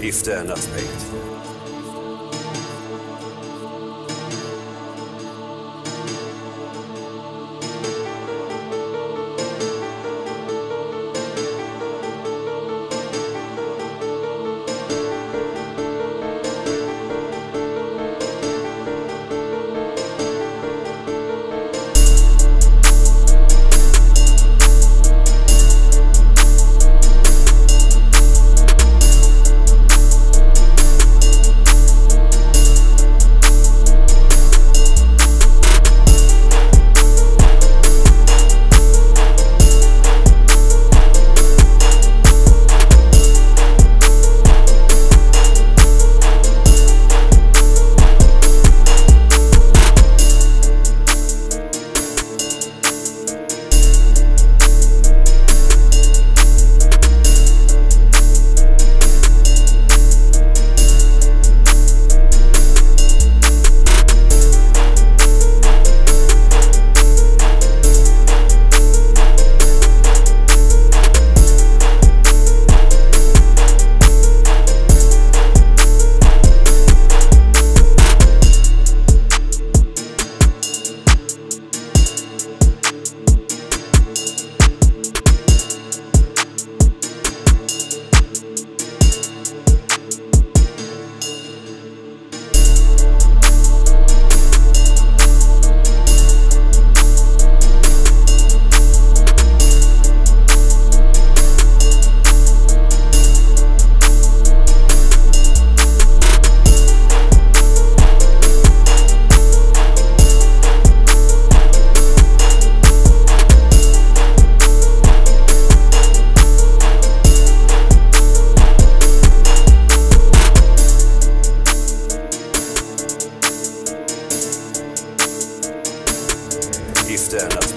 gifte endast pengar. down.